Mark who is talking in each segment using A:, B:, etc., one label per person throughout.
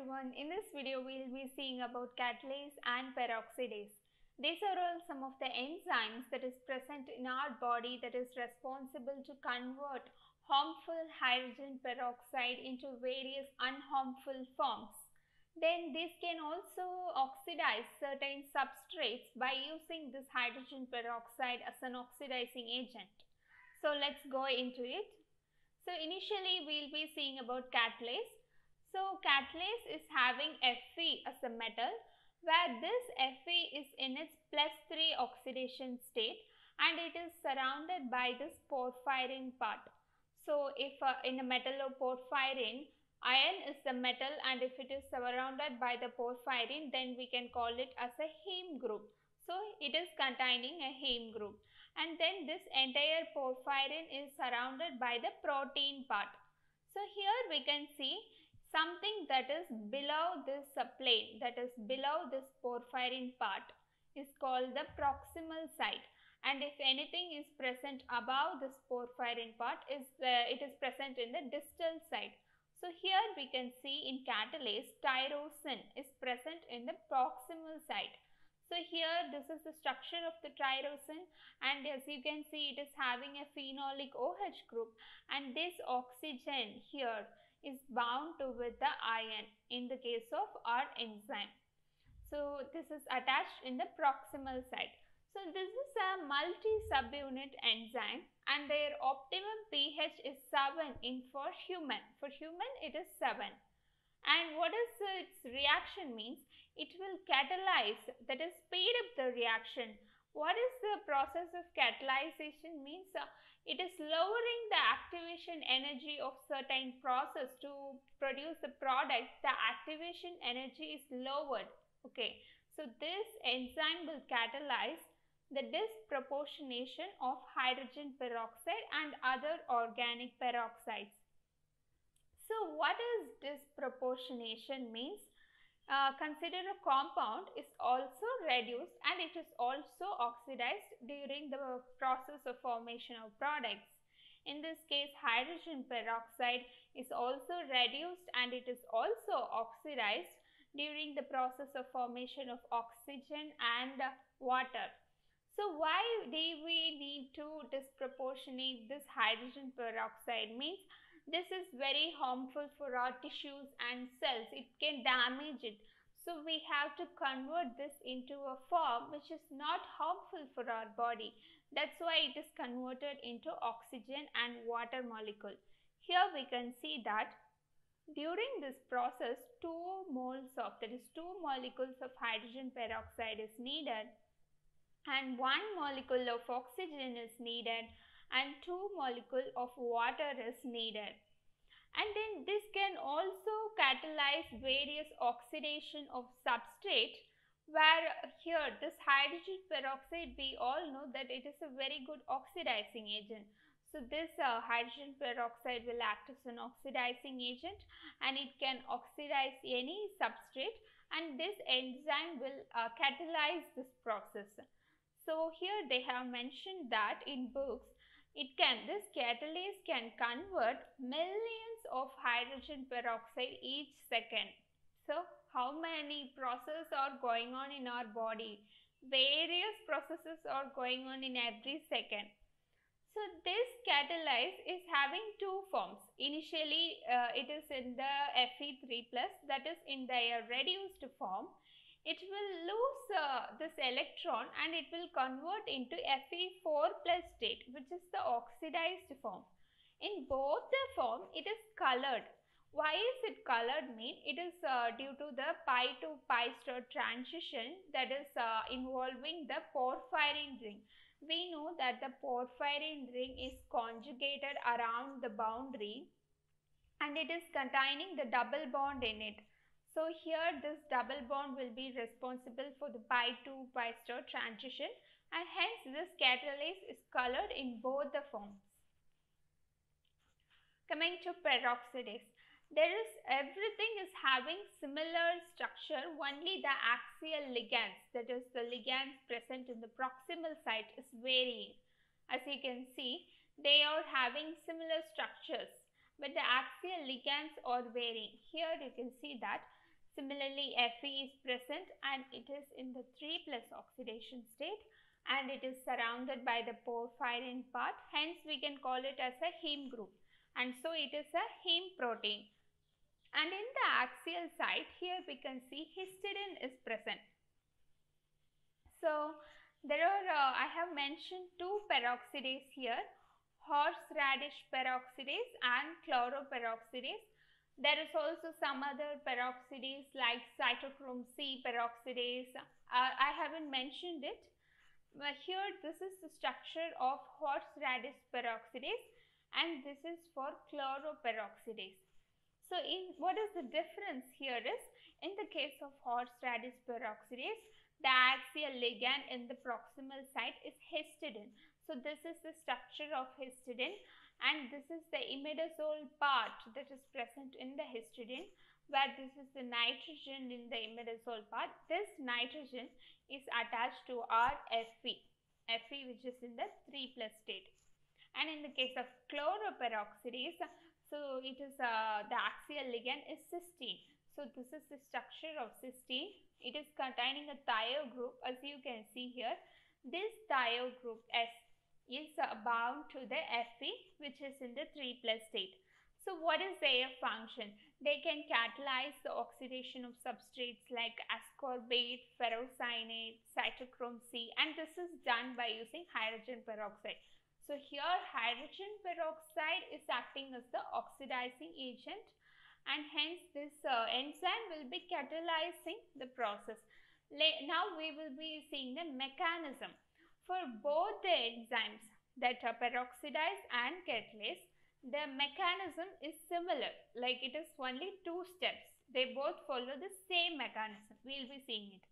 A: everyone, in this video we will be seeing about catalase and peroxidase. These are all some of the enzymes that is present in our body that is responsible to convert harmful hydrogen peroxide into various unharmful forms. Then this can also oxidize certain substrates by using this hydrogen peroxide as an oxidizing agent. So let's go into it. So initially we will be seeing about catalase. So catalase is having Fe as a metal where this Fe is in its plus 3 oxidation state and it is surrounded by this porphyrin part. So if uh, in a metal of porphyrin iron is the metal and if it is surrounded by the porphyrin then we can call it as a heme group. So it is containing a heme group and then this entire porphyrin is surrounded by the protein part. So here we can see something that is below this plane that is below this porphyrin part is called the proximal site and if anything is present above this porphyrin part is uh, it is present in the distal side. So here we can see in catalase tyrosine is present in the proximal site. So here this is the structure of the tyrosine and as you can see it is having a phenolic OH group and this oxygen here is bound to with the iron in the case of our enzyme. So this is attached in the proximal site. So this is a multi-subunit enzyme and their optimum pH is 7 in for human. For human it is 7. And what is its reaction means? It will catalyze that is speed up the reaction. What is the process of catalyzation means? Uh, it is lowering the activation energy of certain process to produce the product. The activation energy is lowered okay? So this enzyme will catalyze the disproportionation of hydrogen peroxide and other organic peroxides. So what is disproportionation means uh, consider a compound is also reduced and it is also oxidized during the process of formation of products. In this case hydrogen peroxide is also reduced and it is also oxidized during the process of formation of oxygen and water. So why do we need to disproportionate this hydrogen peroxide means this is very harmful for our tissues and cells. It can damage it. So we have to convert this into a form which is not harmful for our body. That's why it is converted into oxygen and water molecule. Here we can see that during this process 2 moles of that is 2 molecules of hydrogen peroxide is needed and 1 molecule of oxygen is needed and 2 molecule of water is needed. And then this can also catalyze various oxidation of substrate where here this hydrogen peroxide we all know that it is a very good oxidizing agent. So this uh, hydrogen peroxide will act as an oxidizing agent and it can oxidize any substrate and this enzyme will uh, catalyze this process. So here they have mentioned that in books it can, this catalase can convert millions of hydrogen peroxide each second. So, how many processes are going on in our body? Various processes are going on in every second. So, this catalase is having two forms. Initially, uh, it is in the Fe3+, that is in their reduced form it will lose uh, this electron and it will convert into Fe4 plus state which is the oxidized form. In both the form it is colored. Why is it colored mean? It is uh, due to the pi to pi star transition that is uh, involving the porphyrin ring. We know that the porphyrin ring is conjugated around the boundary and it is containing the double bond in it. So here this double bond will be responsible for the pi to pi star transition and hence this catalase is colored in both the forms. Coming to peroxidase, there is everything is having similar structure only the axial ligands that is the ligands present in the proximal site is varying. As you can see they are having similar structures but the axial ligands are varying. Here you can see that Similarly, Fe is present and it is in the 3 plus oxidation state and it is surrounded by the porphyrin part. Hence, we can call it as a heme group and so it is a heme protein. And in the axial side, here we can see histidine is present. So, there are, uh, I have mentioned two peroxidase here, horseradish peroxidase and chloroperoxidase. There is also some other peroxidase like cytochrome C peroxidase. Uh, I haven't mentioned it. But here this is the structure of horseradish peroxidase and this is for chloroperoxidase. So in what is the difference here is in the case of horseradish peroxidase the axial ligand in the proximal site is histidine. So this is the structure of histidine and this is the imidazole part that is present in the histidine where this is the nitrogen in the imidazole part. This nitrogen is attached to our Fe, Fe which is in the 3 plus state. And in the case of chloroperoxidase, so it is uh, the axial ligand is cysteine. So this is the structure of cysteine. It is containing a thio group as you can see here. This thio group S is bound to the Fe which is in the 3 plus state. So what is their function? They can catalyze the oxidation of substrates like ascorbate, ferrocyanate, cytochrome C and this is done by using hydrogen peroxide. So here hydrogen peroxide is acting as the oxidizing agent and hence this uh, enzyme will be catalyzing the process. now we will be seeing the mechanism. For both the enzymes that are peroxidase and catalase, the mechanism is similar like it is only two steps. They both follow the same mechanism. We will be seeing it.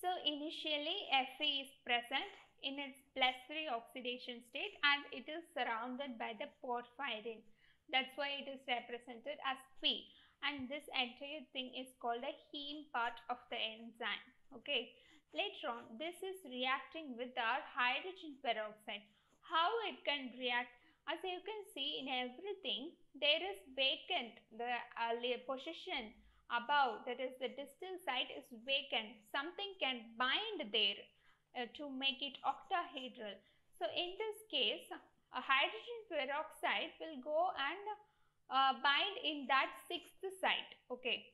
A: So initially Fe is present in its plus 3 oxidation state and it is surrounded by the porphyrin. That's why it is represented as P and this entire thing is called the heme part of the enzyme. Okay. Later on, this is reacting with our hydrogen peroxide. How it can react? As you can see in everything, there is vacant. The position above, that is the distal site is vacant. Something can bind there uh, to make it octahedral. So, in this case, a hydrogen peroxide will go and uh, bind in that sixth site okay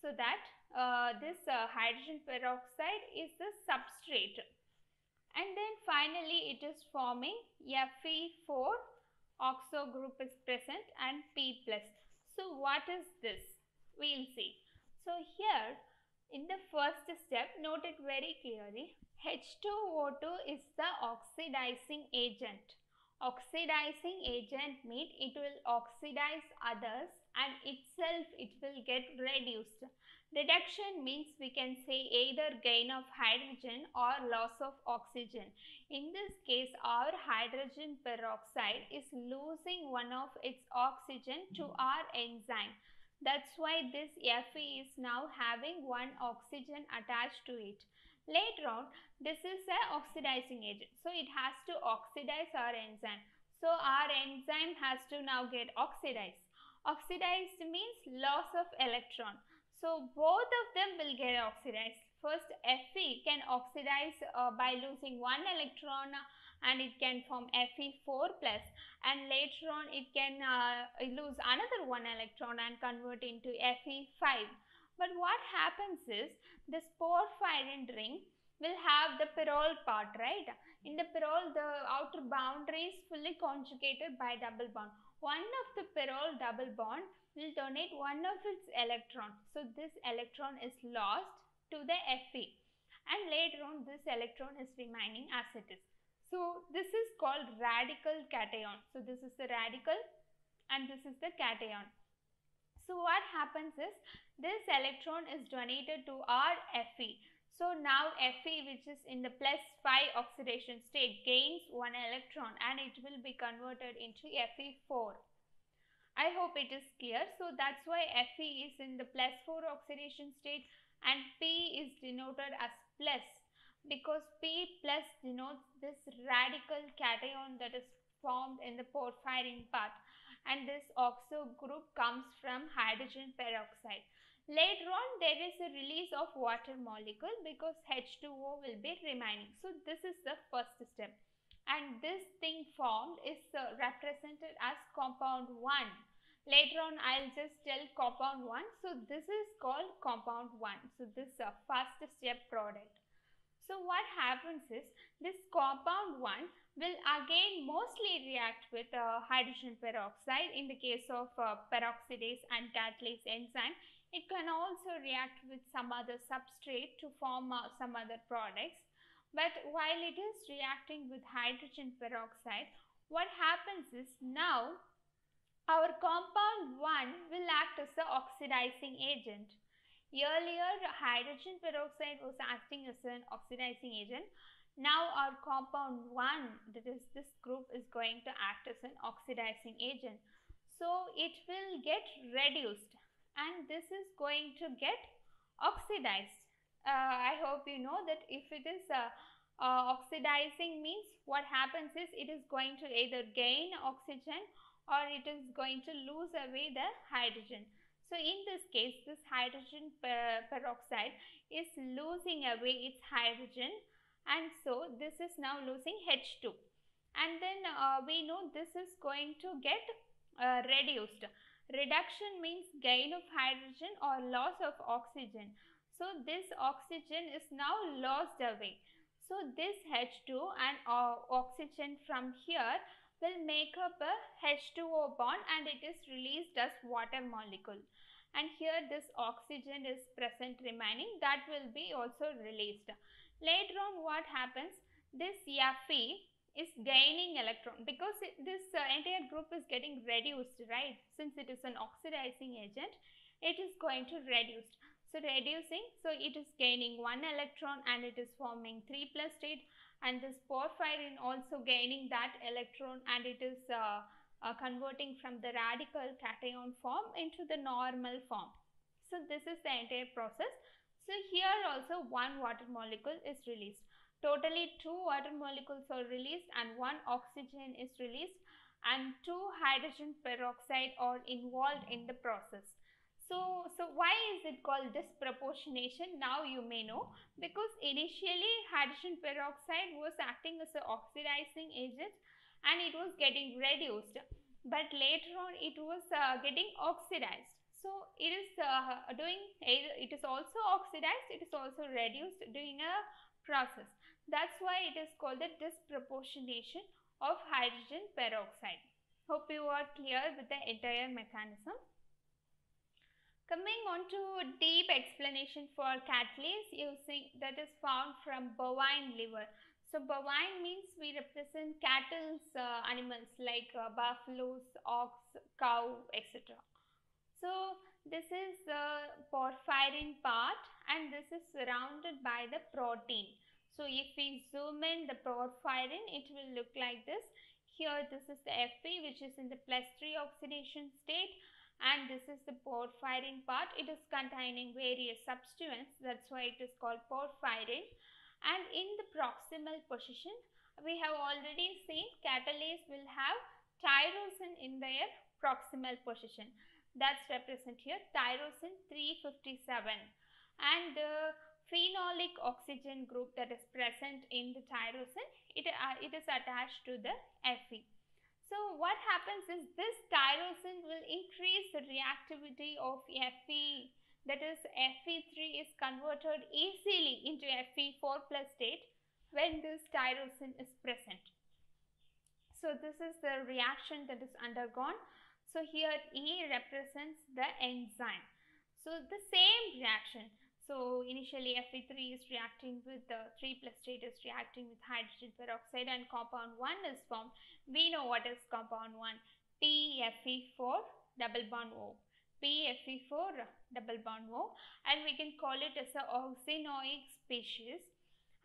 A: so that uh, this uh, hydrogen peroxide is the substrate and then finally it is forming Fe4 oxo group is present and P plus. So what is this? We will see. So here in the first step note it very clearly H2O2 is the oxidizing agent oxidizing agent means it will oxidize others and itself it will get reduced. Reduction means we can say either gain of hydrogen or loss of oxygen. In this case our hydrogen peroxide is losing one of its oxygen to our enzyme. That's why this Fe is now having one oxygen attached to it. Later on, this is a oxidizing agent. So, it has to oxidize our enzyme. So, our enzyme has to now get oxidized. Oxidized means loss of electron. So, both of them will get oxidized. First, Fe can oxidize uh, by losing one electron and it can form Fe4 plus and later on it can uh, lose another one electron and convert into Fe5 but what happens is this porphyrin ring will have the pyrrole part, right? In the pyrrole, the outer boundary is fully conjugated by double bond. One of the pyrrole double bond will donate one of its electron. So, this electron is lost to the Fe and later on this electron is remaining as it is. So, this is called radical cation. So, this is the radical and this is the cation. So what happens is this electron is donated to our Fe. So now Fe which is in the plus 5 oxidation state gains one electron and it will be converted into Fe4. I hope it is clear. So that's why Fe is in the plus 4 oxidation state and P is denoted as plus because P plus denotes this radical cation that is formed in the porphyrin part and this oxo group comes from hydrogen peroxide. Later on there is a release of water molecule because H2O will be remaining. So this is the first step and this thing formed is uh, represented as compound 1. Later on I will just tell compound 1. So this is called compound 1. So this is a first step product. So what happens is this compound 1 will again mostly react with uh, hydrogen peroxide in the case of uh, peroxidase and catalase enzyme it can also react with some other substrate to form uh, some other products. But while it is reacting with hydrogen peroxide, what happens is now our compound 1 will act as the oxidizing agent. Earlier hydrogen peroxide was acting as an oxidizing agent. Now our compound 1 that is this group is going to act as an oxidizing agent. So it will get reduced and this is going to get oxidized. Uh, I hope you know that if it is uh, uh, oxidizing means what happens is it is going to either gain oxygen or it is going to lose away the hydrogen. So, in this case this hydrogen per peroxide is losing away its hydrogen and so this is now losing H2 and then uh, we know this is going to get uh, reduced Reduction means gain of hydrogen or loss of oxygen. So, this oxygen is now lost away. So, this H2 and uh, oxygen from here will make up a H2O bond and it is released as water molecule. And here this oxygen is present remaining that will be also released. Later on what happens? This Fe is gaining electron because it, this uh, entire group is getting reduced right? Since it is an oxidizing agent it is going to reduce. So reducing so it is gaining one electron and it is forming 3 plus state and this porphyrin also gaining that electron and it is uh, uh, converting from the radical cation form into the normal form. So this is the entire process so here also one water molecule is released Totally two water molecules are released and one oxygen is released and two hydrogen peroxide are involved in the process. So, so why is it called disproportionation? Now you may know because initially hydrogen peroxide was acting as an oxidizing agent and it was getting reduced but later on it was uh, getting oxidized. So, it is uh, doing it is also oxidized it is also reduced during a process. That's why it is called the disproportionation of hydrogen peroxide. Hope you are clear with the entire mechanism. Coming on to deep explanation for catalase using that is found from bovine liver. So bovine means we represent cattle's uh, animals like uh, buffaloes, ox, cow, etc. So this is the porphyrin part and this is surrounded by the protein. So if we zoom in the porphyrin, it will look like this. Here this is the Fe which is in the plus 3 oxidation state and this is the porphyrin part. It is containing various substituents that's why it is called porphyrin and in the proximal position we have already seen catalase will have tyrosine in their proximal position. That's represent here tyrosine 357 and the phenolic oxygen group that is present in the tyrosine, it, uh, it is attached to the Fe. So, what happens is this tyrosine will increase the reactivity of Fe that is Fe3 is converted easily into Fe4 plus state when this tyrosine is present. So, this is the reaction that is undergone. So, here E represents the enzyme. So, the same reaction so initially Fe3 is reacting with the 3 plus state is reacting with hydrogen peroxide and compound 1 is formed. We know what is compound 1. PFE4 double bond O. PFE4 double bond O and we can call it as a oxenoic species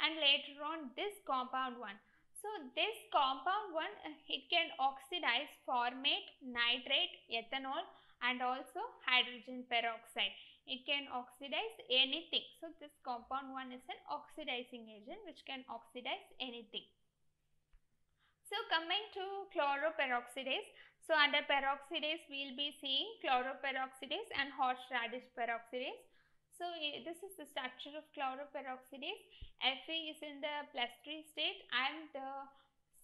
A: and later on this compound 1. So this compound 1 uh, it can oxidize formate, nitrate, ethanol and also hydrogen peroxide it can oxidize anything. So, this compound 1 is an oxidizing agent which can oxidize anything. So, coming to chloroperoxidase. So under peroxidase we will be seeing chloroperoxidase and horseradish peroxidase. So this is the structure of chloroperoxidase. Fe is in the 3 state and the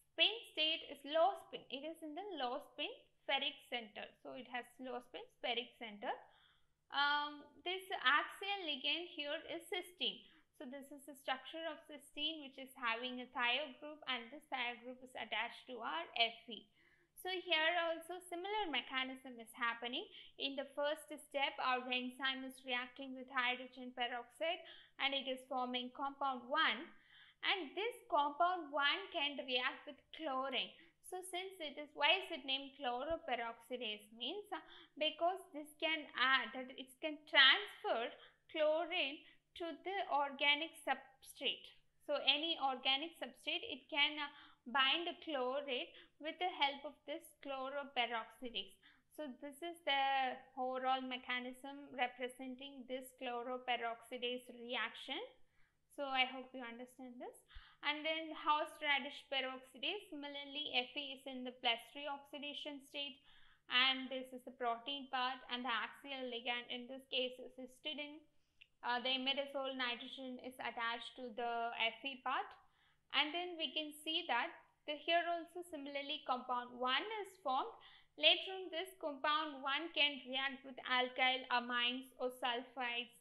A: spin state is low spin. It is in the low spin ferric center. So it has low spin ferric center. Um, this axial ligand here is cysteine. So this is the structure of cysteine which is having a thio group and this thio group is attached to our Fe. So here also similar mechanism is happening. In the first step our enzyme is reacting with hydrogen peroxide and it is forming compound 1 and this compound 1 can react with chlorine. So since it is, why is it named chloroperoxidase means because this can add that it can transfer chlorine to the organic substrate. So any organic substrate it can bind a chloride with the help of this chloroperoxidase. So this is the overall mechanism representing this chloroperoxidase reaction. So I hope you understand this. And then horseradish peroxidase, similarly Fe is in the plus 3 oxidation state and this is the protein part and the axial ligand in this case is histidine. Uh, the imidazole nitrogen is attached to the Fe part and then we can see that the here also similarly compound 1 is formed. Later on this compound 1 can react with alkyl amines or sulfides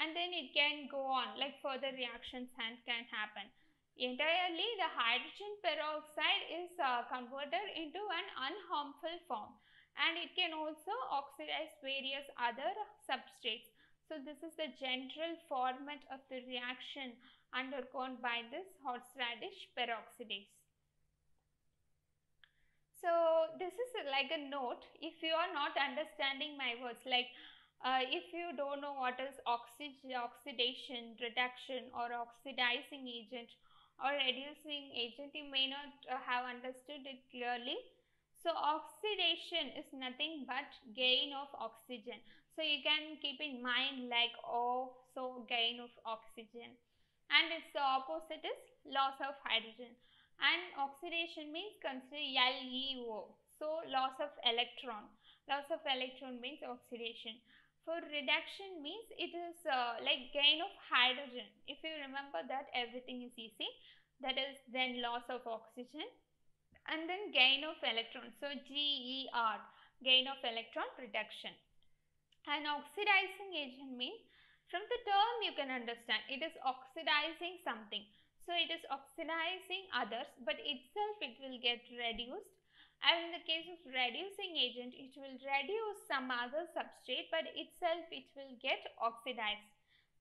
A: and then it can go on like further reactions can happen. Entirely the hydrogen peroxide is uh, converted into an unharmful form and it can also oxidize various other substrates. So this is the general format of the reaction undergone by this horseradish peroxidase. So this is like a note if you are not understanding my words like uh, if you don't know what is oxid oxidation, reduction or oxidizing agent or reducing agent you may not uh, have understood it clearly. So oxidation is nothing but gain of oxygen. So you can keep in mind like O, so gain of oxygen and its the opposite is loss of hydrogen and oxidation means consider LEO. So loss of electron. Loss of electron means oxidation. For reduction means it is uh, like gain of hydrogen. If you remember that everything is easy. That is then loss of oxygen and then gain of electron. So GER gain of electron reduction. An oxidizing agent means from the term you can understand it is oxidizing something. So it is oxidizing others but itself it will get reduced and in the case of reducing agent it will reduce some other substrate but itself it will get oxidized.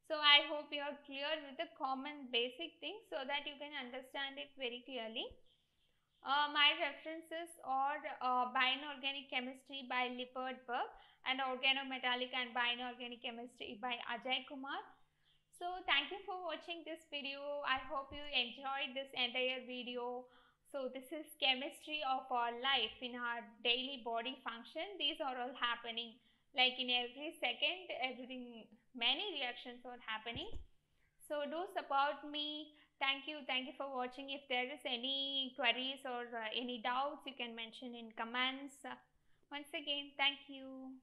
A: So I hope you are clear with the common basic things so that you can understand it very clearly. Uh, my references are uh, Bioinorganic Chemistry by Lippard-Berg and Organometallic and Bioinorganic Chemistry by Ajay Kumar. So thank you for watching this video. I hope you enjoyed this entire video. So this is chemistry of our life in our daily body function. These are all happening like in every second, everything, many reactions are happening. So do support me. Thank you. Thank you for watching. If there is any queries or uh, any doubts, you can mention in comments. once again, thank you.